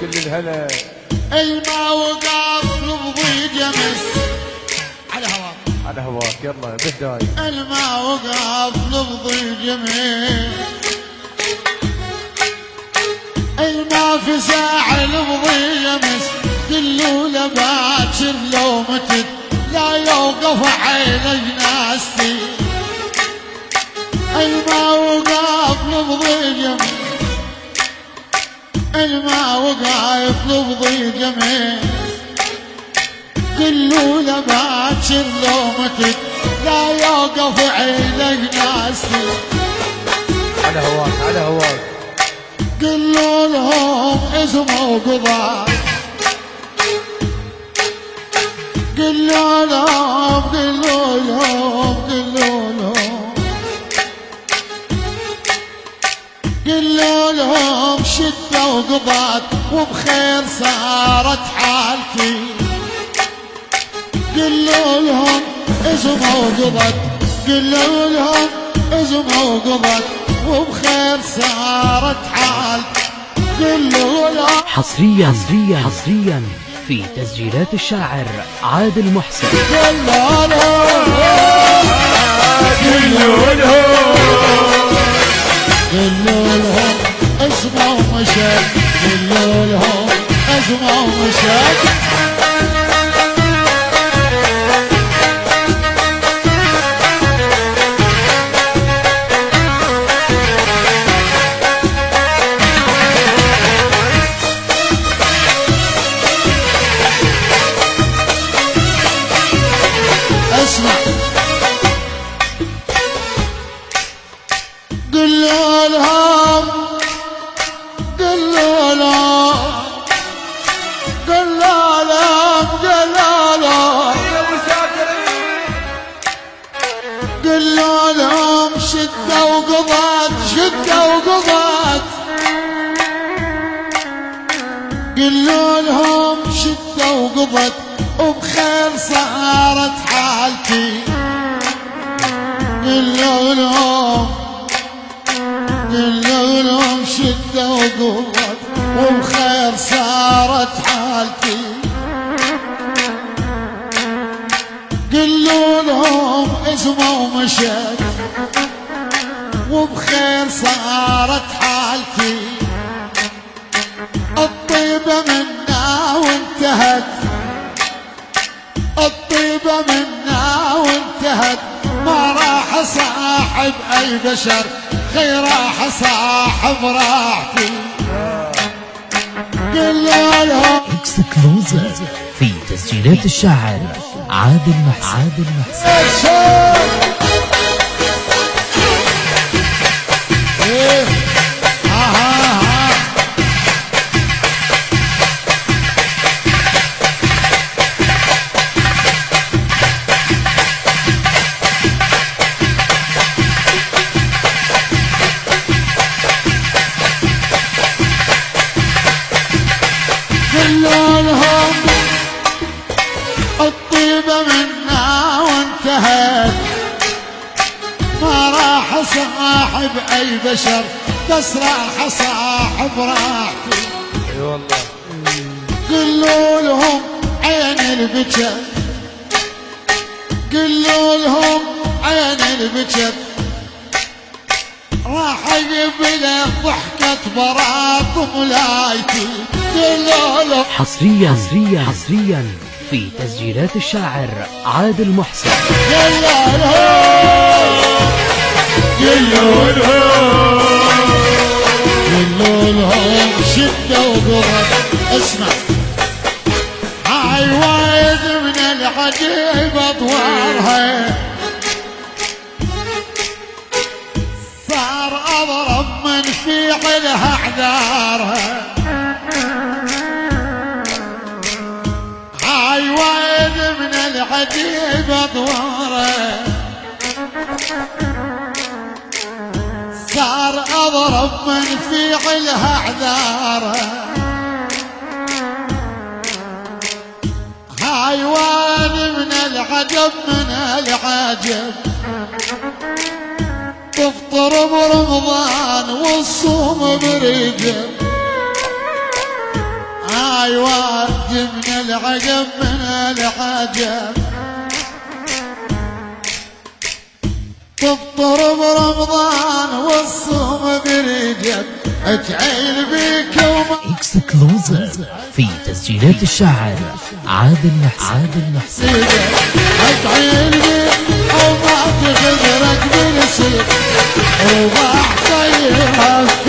كل الهلا. الماء وقف نبضي جمس على هواك على هواك يلا بالداي. الماء وقف نبضي جمس الماء في ساحل نبضي جمس دلوله باكر لو متت لا يوقف عيني وقف نبضي جمس كله لباكر لو متت لا يوقف عينك ناسي. على هواك على هواك. قلوا لهم اسمه قضاء قلوا لهم قلوا لهم شدة وقضات وبخير صارت حالتي. قلوا لهم اسمه قضت قلوا لهم اسمه قضت وبخير صارت حالتي. قلوا لهم حصريا حصريا حصريا في تسجيلات الشاعر عادل محسن. قلوا لهم قلوا لهم قلوا مشهد قلوا لهم اسمه مشهد اسمع لهم قلوا لهم شدة وقضت وبخير صارت حالتي. قلوا لهم لهم شدة وقضت وبخير صارت حالتي. قلوا لهم اسمه مشت وبخير صارت حالتي الطيبة منا وانتهت. الطيبة منا وانتهت. ما راح صاحب أي بشر. خير راح صاحب راحتي قل لهم اكسكلوزيف في تسجيلات الشاعر عادل محسن. عادل محسن. الطيبة منا وانتهت. ما راح صاحب أي بشر بس راح صاحب راحتي أي والله. قلوا لهم عين البكر. قلوا لهم عين البكر. راح لك ضحكة براك وملايتي قلوا لهم حصريا حصريا. حصريا في تسجيلات الشاعر عادل محسن. لهم قلوا لهم شدة وقرب اسمع هاي وايد من العجيب اطوارها صار أضرب من في حلها اعذارها العجيب اطوارها صار أضرب من في حلها اعذارها هاي وادي من العجب من العجب. تفطر برمضان والصوم برجب. أيوه جبنا العقب من الحجب تفطر برمضان والصوم برجب اتعيل بيك وما اكسكلوزيف في تسجيلات الشاعر عادل محسن عادل محسن اتعيل بيك وما تغدرك بنسيب وما طيبها في